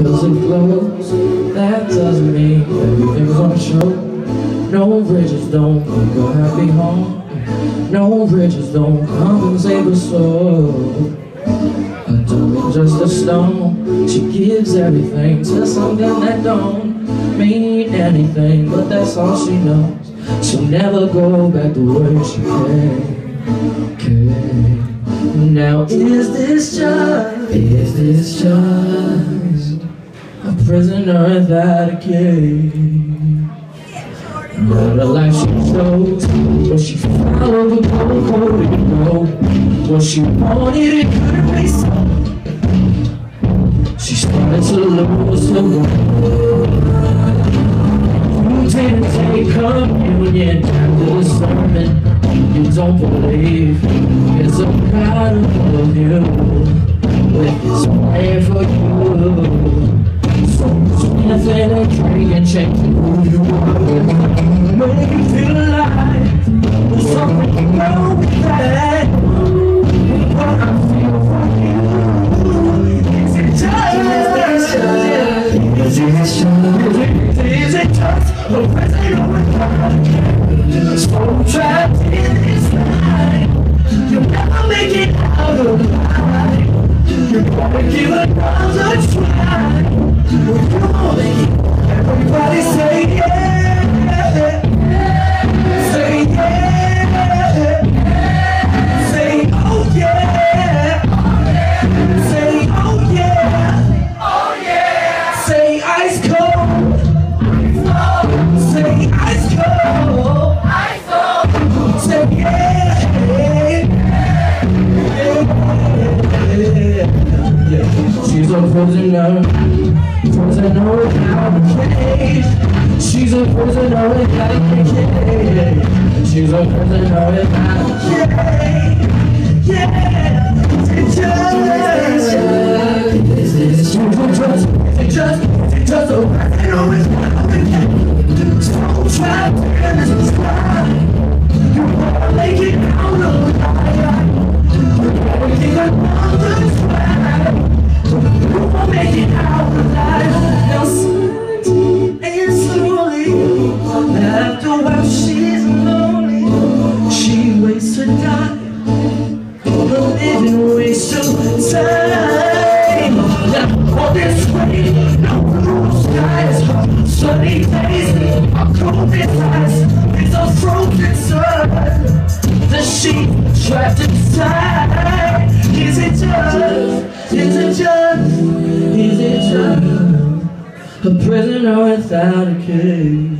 Cause it glows, that doesn't mean everything's on show. No bridges don't make a happy home. No bridges don't come compensate for soul. A diamond just a stone. She gives everything to something that don't mean anything But that's all she knows. She'll never go back the way she came, came. Now is this just, is this just A prisoner without a cage Not a life she chose But she followed the code to go What she wanted it couldn't be so She started to lose her way didn't take communion after the sermon. You don't believe It's a God of you. With his plan for you drink and change who you are Make feel alive There's something wrong with that I it just Is it it You're gonna give another try You're gonna make Everybody She's a prisoner, prisoner without a cage. She's a prisoner without a cage. She's a prisoner without a cage. Yeah. It's just, it's just, it's just, it's just a prisoner without a cage. So trapped in this sky. You wanna make it out alive. Is it just? Is it just? A prisoner without a cage.